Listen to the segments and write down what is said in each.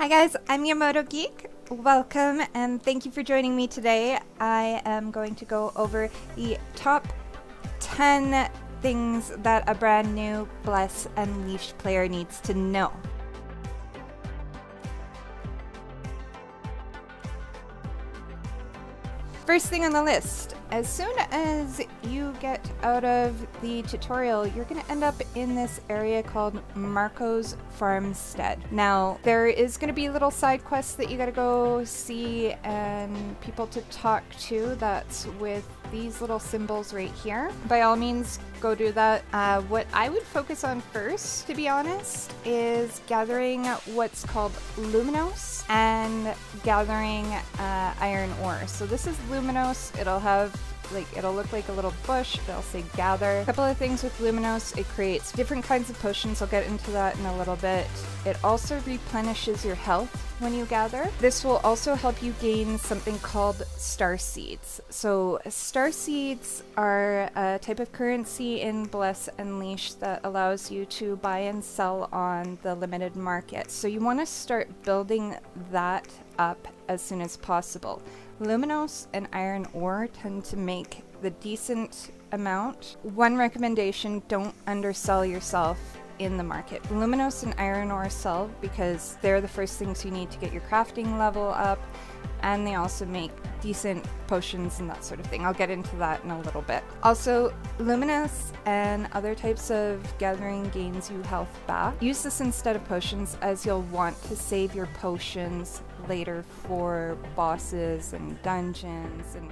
Hi guys, I'm JA Motogeek. Welcome and thank you for joining me today. I am going to go over the top 10 things that a brand new Bless Unleashed player needs to know. First thing on the list, as soon as you get out of the tutorial, you're going to end up in this area called Marco's Farmstead. Now, there is going to be little side quests that you got to go see and people to talk to that's with these little symbols right here. By all means, go do that. Uh, what I would focus on first, to be honest, is gathering what's called Luminos and gathering uh, iron ore. So this is Luminos. It'll have like it'll look like a little bush it'll say gather. A couple of things with luminos it creates different kinds of potions i'll get into that in a little bit. It also replenishes your health when you gather. This will also help you gain something called star seeds. So star seeds are a type of currency in bless unleashed that allows you to buy and sell on the limited market. So you want to start building that up as soon as possible Luminos and iron ore tend to make the decent amount. One recommendation, don't undersell yourself in the market. Luminos and iron ore sell because they're the first things you need to get your crafting level up and they also make decent potions and that sort of thing. I'll get into that in a little bit. Also, Luminous and other types of gathering gains you health back. Use this instead of potions as you'll want to save your potions later for bosses and dungeons and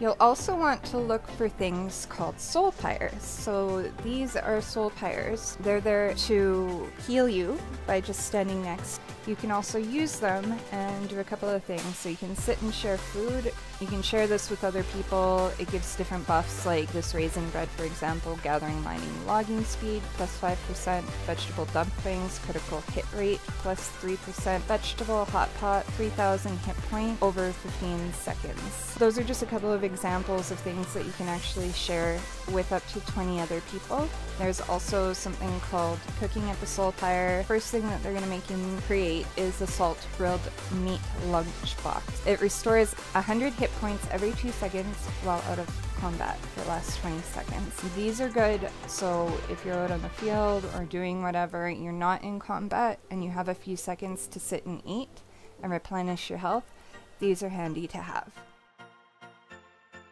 You'll also want to look for things called soul pyres. So these are soul pyres. They're there to heal you by just standing next. You can also use them and do a couple of things. So you can sit and share food. You can share this with other people. It gives different buffs like this raisin bread, for example, gathering, mining, logging speed, plus 5%, vegetable dumplings, critical hit rate, plus 3%, vegetable hot pot, 3000 hit point, over 15 seconds. Those are just a couple of examples of things that you can actually share with up to 20 other people. There's also something called cooking at the soul pyre. First thing that they're going to make you create is the salt grilled meat lunchbox. It restores 100 hit points every 2 seconds while out of combat for the last 20 seconds. These are good so if you're out on the field or doing whatever, you're not in combat and you have a few seconds to sit and eat and replenish your health, these are handy to have.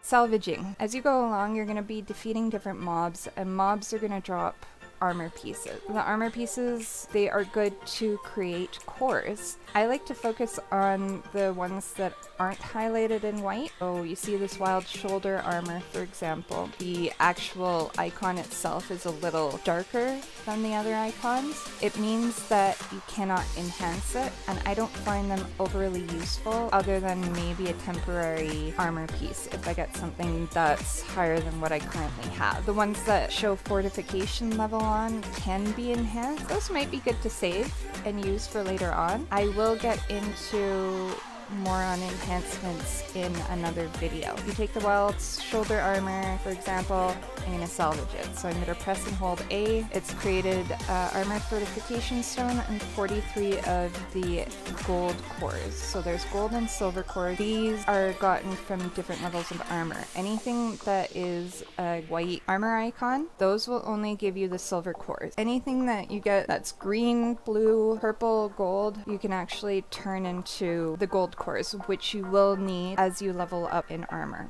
Salvaging. As you go along, you're going to be defeating different mobs, and mobs are going to drop armor pieces. The armor pieces, they are good to create cores. I like to focus on the ones that aren't highlighted in white. So you see this wild shoulder armor, for example. The actual icon itself is a little darker than the other icons. It means that you cannot enhance it, and I don't find them overly useful other than maybe a temporary armor piece if I get something that's higher than what I currently have. The ones that show fortification level on can be enhanced. Those might be good to save and use for later on. I will get into more on enhancements in another video. You take the wild shoulder armor, for example, going to salvage it. So I'm going to press and hold A. It's created uh, armor fortification stone and 43 of the gold cores. So there's gold and silver cores. These are gotten from different levels of armor. Anything that is a white armor icon, those will only give you the silver cores. Anything that you get that's green, blue, purple, gold, you can actually turn into the gold cores, which you will need as you level up in armor.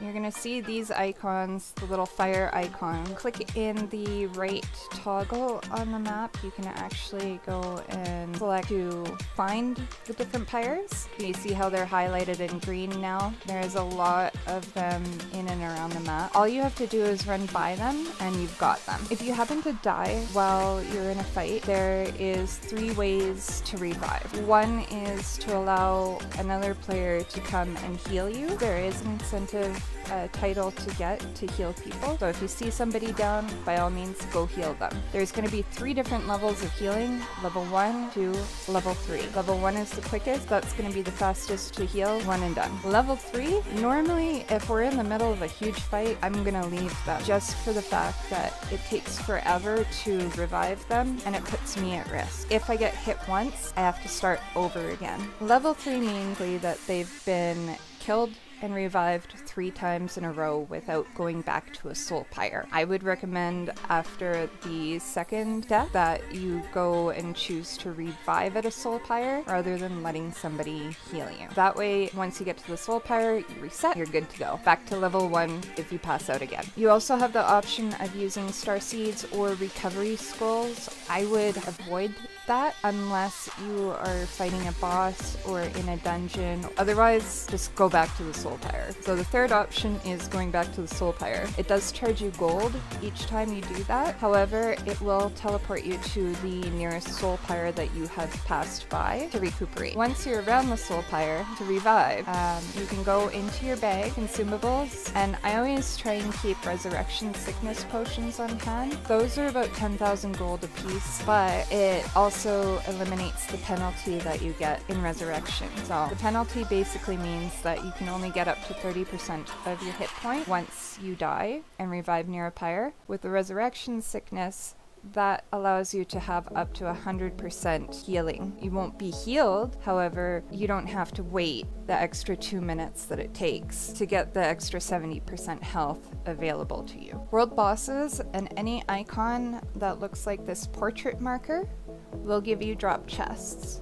You're gonna see these icons, the little fire icon. Click in the right toggle on the map. You can actually go and select to find the different pyres. You see how they're highlighted in green now? There's a lot of them in and around the map. All you have to do is run by them and you've got them. If you happen to die while you're in a fight, there is three ways to revive. One is to allow another player to come and heal you. There is an incentive a title to get to heal people. So if you see somebody down, by all means, go heal them. There's going to be three different levels of healing level 1, 2, level 3. Level 1 is the quickest, that's going to be the fastest to heal, one and done. Level 3, normally if we're in the middle of a huge fight, I'm going to leave them just for the fact that it takes forever to revive them and it puts me at risk. If I get hit once, I have to start over again. Level 3 means that they've been killed and revived three times in a row without going back to a soul pyre. I would recommend after the second death that you go and choose to revive at a soul pyre rather than letting somebody heal you. That way, once you get to the soul pyre, you reset, you're good to go. Back to level one if you pass out again. You also have the option of using star seeds or recovery scrolls. I would avoid that unless you are fighting a boss or in a dungeon. Otherwise, just go back to the soul pyre. So the third option is going back to the soul pyre. It does charge you gold each time you do that. However, it will teleport you to the nearest soul pyre that you have passed by to recuperate. Once you're around the soul pyre to revive, um, you can go into your bag, consumables, and I always try and keep resurrection sickness potions on hand. Those are about 10,000 gold a piece, but it also eliminates the penalty that you get in resurrection. So the penalty basically means that you can only get up to 30% of your hit point once you die and revive near a pyre. With the resurrection sickness, that allows you to have up to 100% healing. You won't be healed, however, you don't have to wait the extra two minutes that it takes to get the extra 70% health available to you. World bosses and any icon that looks like this portrait marker will give you drop chests.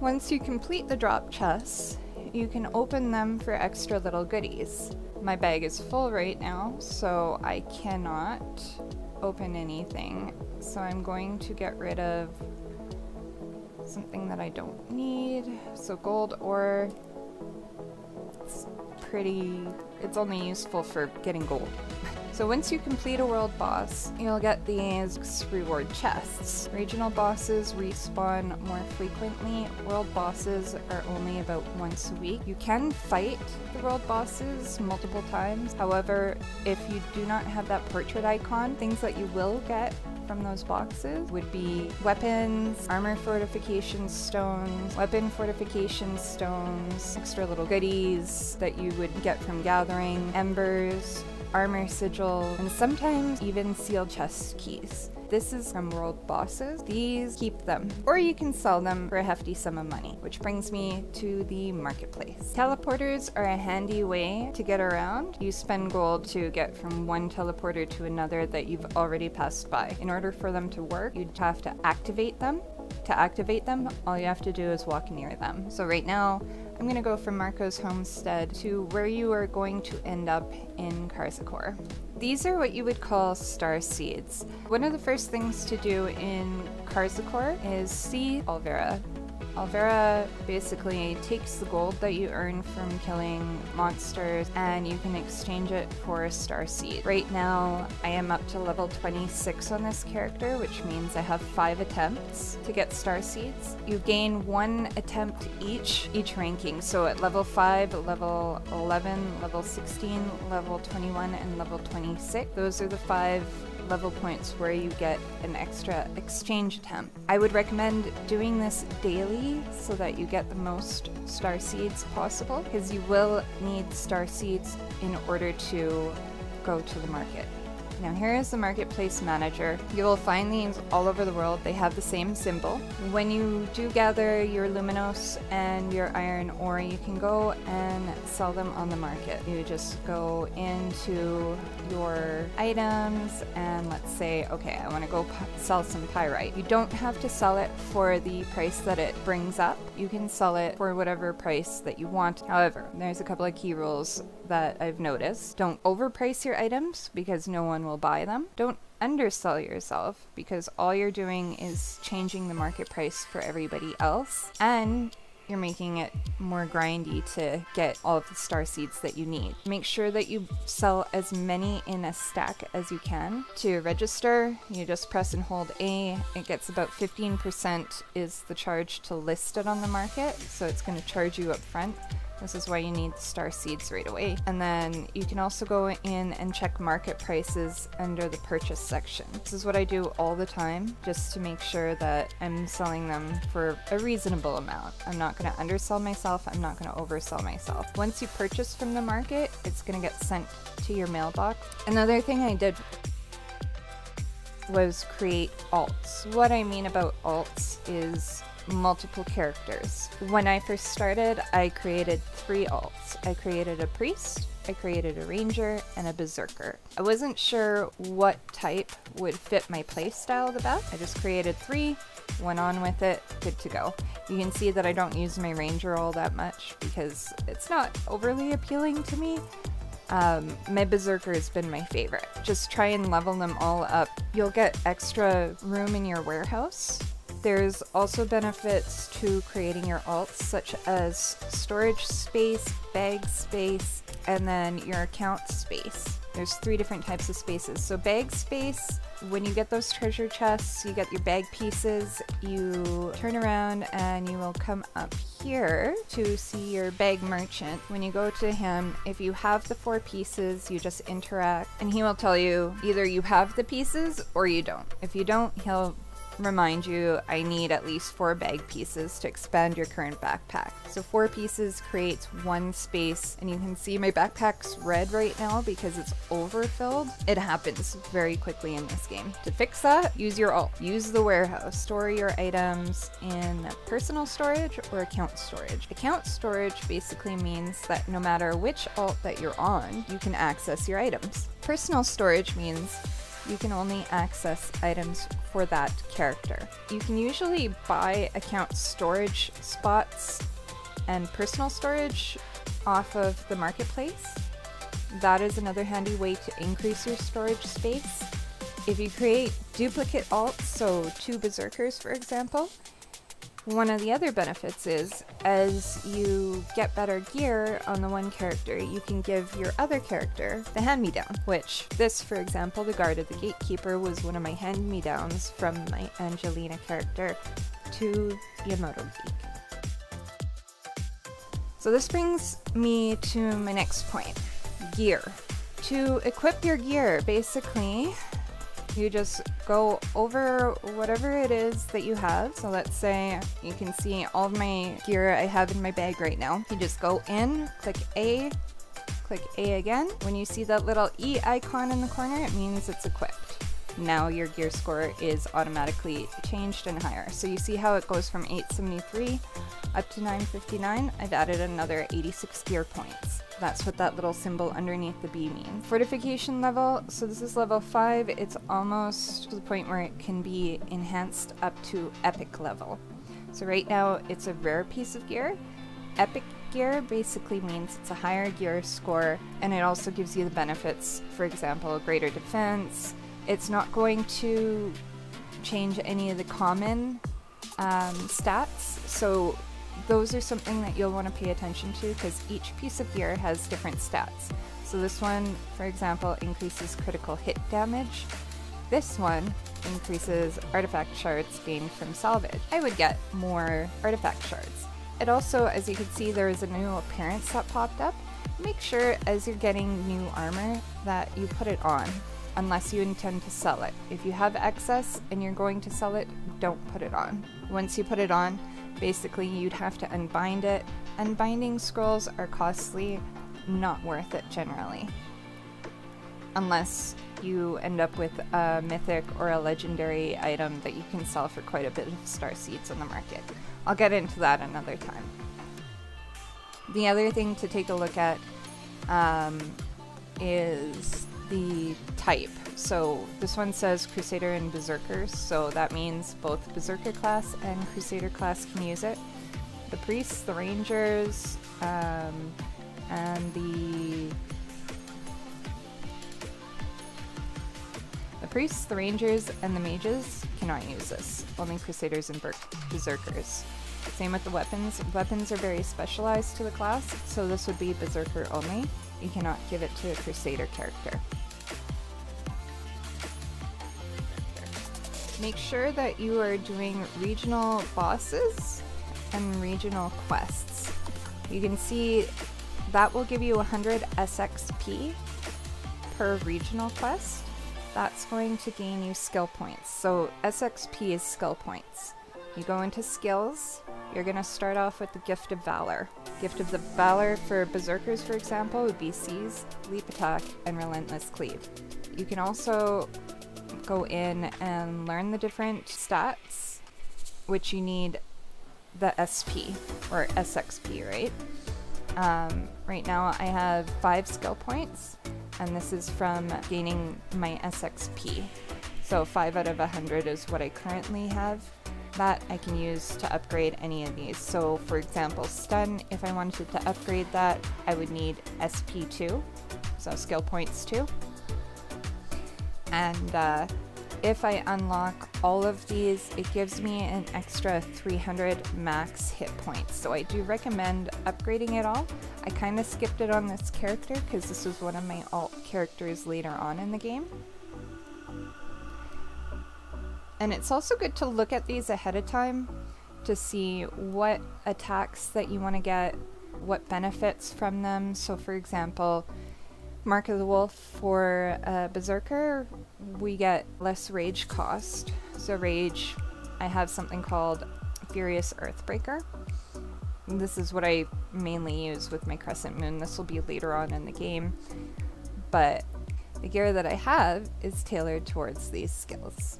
Once you complete the drop chests, you can open them for extra little goodies. My bag is full right now, so I cannot open anything. So I'm going to get rid of something that I don't need. So gold ore, it's pretty, it's only useful for getting gold. So once you complete a world boss, you'll get these reward chests. Regional bosses respawn more frequently. World bosses are only about once a week. You can fight the world bosses multiple times. However, if you do not have that portrait icon, things that you will get from those boxes would be weapons, armor fortification stones, weapon fortification stones, extra little goodies that you would get from gathering, embers, armor sigil, and sometimes even sealed chest keys. This is from world bosses. These keep them, or you can sell them for a hefty sum of money, which brings me to the marketplace. Teleporters are a handy way to get around. You spend gold to get from one teleporter to another that you've already passed by. In order for them to work, you'd have to activate them. To activate them, all you have to do is walk near them. So right now, I'm going to go from Marco's homestead to where you are going to end up in Karzakor. These are what you would call star seeds. One of the first things to do in Karzakor is see Alvera. Alvera basically takes the gold that you earn from killing monsters and you can exchange it for a star seed. Right now, I am up to level 26 on this character, which means I have five attempts to get star seeds. You gain one attempt each, each ranking. So at level 5, level 11, level 16, level 21, and level 26, those are the five level points where you get an extra exchange attempt. I would recommend doing this daily so that you get the most star seeds possible because you will need star seeds in order to go to the market. Now here is the Marketplace Manager. You will find these all over the world. They have the same symbol. When you do gather your Luminos and your iron ore, you can go and sell them on the market. You just go into your items and let's say, okay, I want to go sell some pyrite. You don't have to sell it for the price that it brings up. You can sell it for whatever price that you want. However, there's a couple of key rules that I've noticed. Don't overprice your items because no one will buy them. Don't undersell yourself because all you're doing is changing the market price for everybody else. And you're making it more grindy to get all of the star seeds that you need. Make sure that you sell as many in a stack as you can. To register, you just press and hold A. It gets about 15% is the charge to list it on the market, so it's going to charge you up front. This is why you need star seeds right away. And then you can also go in and check market prices under the purchase section. This is what I do all the time just to make sure that I'm selling them for a reasonable amount. I'm not going to undersell myself. I'm not going to oversell myself. Once you purchase from the market, it's going to get sent to your mailbox. Another thing I did was create alts. What I mean about alts is multiple characters. When I first started, I created three alts. I created a priest, I created a ranger, and a berserker. I wasn't sure what type would fit my playstyle the best. I just created three, went on with it, good to go. You can see that I don't use my ranger all that much because it's not overly appealing to me. Um, my Berserker has been my favorite. Just try and level them all up. You'll get extra room in your warehouse there's also benefits to creating your alts, such as storage space, bag space, and then your account space. There's three different types of spaces. So bag space, when you get those treasure chests, you get your bag pieces, you turn around and you will come up here to see your bag merchant. When you go to him, if you have the four pieces, you just interact and he will tell you either you have the pieces or you don't. If you don't, he'll remind you I need at least four bag pieces to expand your current backpack. So four pieces creates one space and you can see my backpack's red right now because it's overfilled. It happens very quickly in this game. To fix that, use your alt. Use the warehouse. Store your items in personal storage or account storage. Account storage basically means that no matter which alt that you're on, you can access your items. Personal storage means you can only access items for that character. You can usually buy account storage spots and personal storage off of the marketplace. That is another handy way to increase your storage space. If you create duplicate alts, so two berserkers for example, one of the other benefits is, as you get better gear on the one character, you can give your other character the hand-me-down, which this, for example, the Guard of the Gatekeeper was one of my hand-me-downs from my Angelina character to JA Motogeek. So this brings me to my next point, gear. To equip your gear, basically, you just go over whatever it is that you have. So let's say you can see all of my gear I have in my bag right now. You just go in, click A, click A again. When you see that little E icon in the corner, it means it's equipped. Now your gear score is automatically changed and higher. So you see how it goes from 873 up to 959. I've added another 86 gear points. That's what that little symbol underneath the B means. Fortification level, so this is level 5. It's almost to the point where it can be enhanced up to epic level. So right now it's a rare piece of gear. Epic gear basically means it's a higher gear score and it also gives you the benefits, for example, greater defense. It's not going to change any of the common um, stats, so those are something that you'll want to pay attention to because each piece of gear has different stats. So this one, for example, increases critical hit damage. This one increases artifact shards gained from salvage. I would get more artifact shards. It also, as you can see, there is a new appearance that popped up. Make sure as you're getting new armor that you put it on unless you intend to sell it. If you have excess and you're going to sell it, don't put it on. Once you put it on, Basically, you'd have to unbind it. Unbinding scrolls are costly, not worth it generally. Unless you end up with a mythic or a legendary item that you can sell for quite a bit of star seeds on the market. I'll get into that another time. The other thing to take a look at um, is the type. So this one says Crusader and Berserker, so that means both Berserker class and Crusader class can use it. The priests, the rangers, um, and the the priests, the rangers, and the mages cannot use this. Only Crusaders and Berserkers. Same with the weapons. Weapons are very specialized to the class, so this would be Berserker only. You cannot give it to a Crusader character. Make sure that you are doing regional bosses and regional quests. You can see that will give you 100 SXP per regional quest. That's going to gain you skill points. So SXP is skill points. You go into skills, you're going to start off with the Gift of Valor. Gift of the Valor for Berserkers, for example, would be Seize, Leap Attack, and Relentless Cleave. You can also go in and learn the different stats, which you need the SP, or SXP, right? Um, right now I have five skill points, and this is from gaining my SXP. So 5 out of a 100 is what I currently have. That I can use to upgrade any of these. So for example, stun, if I wanted to upgrade that, I would need SP2, so skill points 2. And uh, if I unlock all of these, it gives me an extra 300 max hit points. So I do recommend upgrading it all. I kind of skipped it on this character because this was one of my alt characters later on in the game. And it's also good to look at these ahead of time to see what attacks that you want to get, what benefits from them. So for example, Mark of the Wolf for uh, Berserker, we get less rage cost. So rage, I have something called Furious Earthbreaker. This is what I mainly use with my Crescent Moon. This will be later on in the game. But the gear that I have is tailored towards these skills.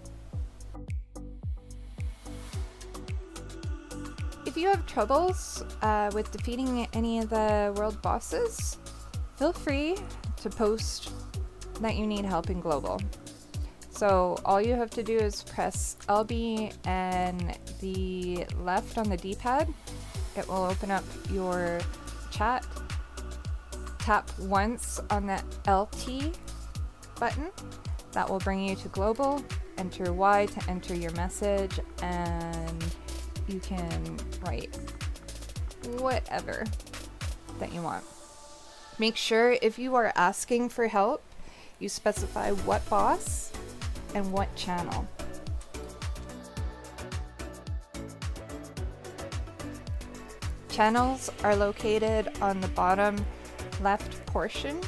If you have troubles uh, with defeating any of the world bosses, feel free to post that you need help in global. So all you have to do is press LB and the left on the D-pad. It will open up your chat. Tap once on that LT button. That will bring you to global. Enter Y to enter your message and you can write whatever that you want. Make sure if you are asking for help, you specify what boss and what channel. Channels are located on the bottom left portion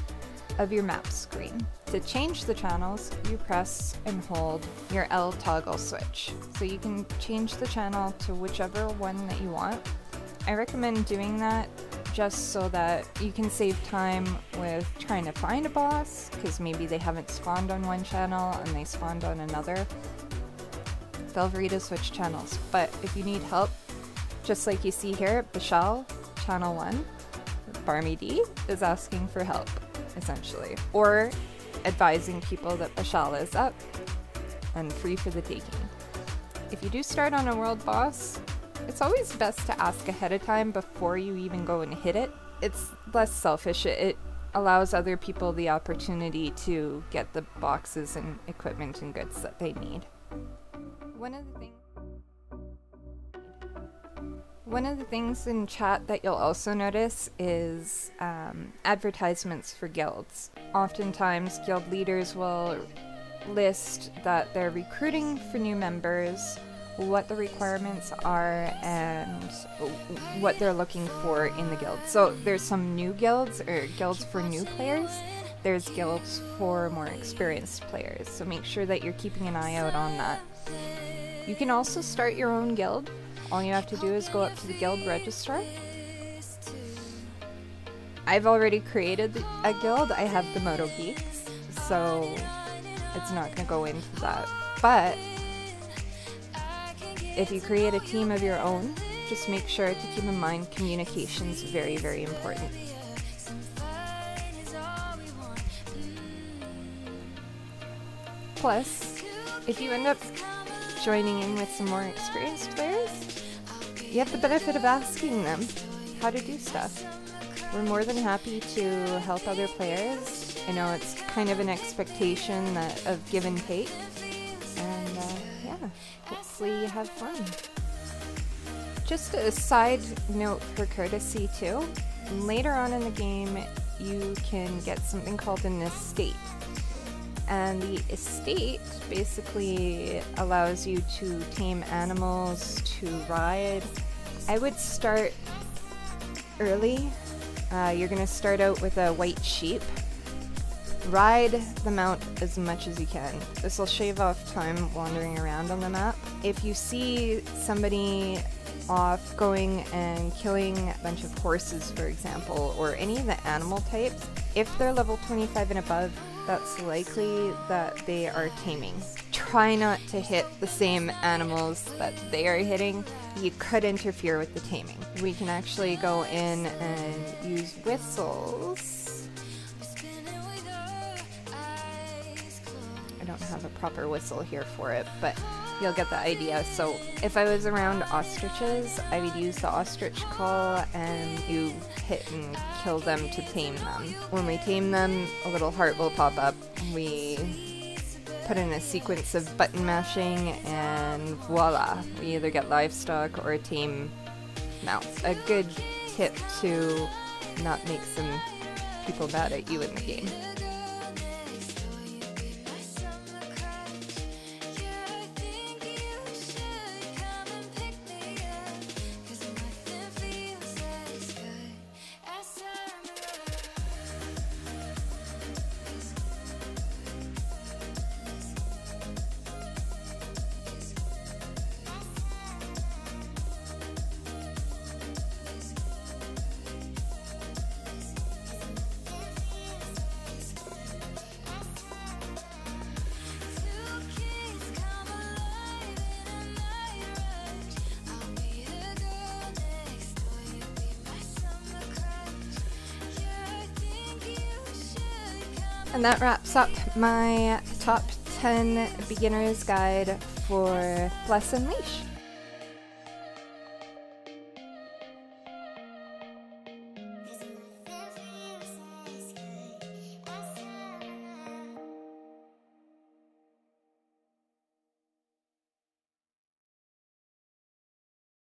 of your map screen. To change the channels, you press and hold your L toggle switch. So you can change the channel to whichever one that you want. I recommend doing that just so that you can save time with trying to find a boss, because maybe they haven't spawned on one channel and they spawned on another. Feel free to switch channels, but if you need help, just like you see here, Bashal, channel 1, Barmy D is asking for help, essentially, or advising people that Bashal is up and free for the taking. If you do start on a world boss, it's always best to ask ahead of time before you even go and hit it. It's less selfish. It, allows other people the opportunity to get the boxes and equipment and goods that they need. One of the things one of the things in chat that you'll also notice is um, advertisements for guilds. Oftentimes, guild leaders will list that they're recruiting for new members what the requirements are and what they're looking for in the guild. So there's some new guilds or guilds for new players. There's guilds for more experienced players. So make sure that you're keeping an eye out on that. You can also start your own guild. All you have to do is go up to the guild registrar. I've already created a guild. I have the Moto Geeks, so it's not going to go into that. But if you create a team of your own, just make sure to keep in mind communication is very, very important. Plus, if you end up joining in with some more experienced players, you have the benefit of asking them how to do stuff. We're more than happy to help other players. I know it's kind of an expectation that of give and take, hopefully have fun. Just a side note for courtesy too, later on in the game you can get something called an estate. And the estate basically allows you to tame animals, to ride. I would start early. Uh, you're going to start out with a white sheep. Ride the mount as much as you can. This will shave off time wandering around on the map. If you see somebody off going and killing a bunch of horses, for example, or any of the animal types, if they're level 25 and above, that's likely that they are taming. Try not to hit the same animals that they are hitting. You could interfere with the taming. We can actually go in and use whistles. Don't have a proper whistle here for it, but you'll get the idea. So if I was around ostriches, I would use the ostrich call and you hit and kill them to tame them. When we tame them, a little heart will pop up. We put in a sequence of button mashing and voila, we either get livestock or a tame mounts. A good tip to not make some people mad at you in the game. And that wraps up my top 10 beginner's guide for Bless Unleash.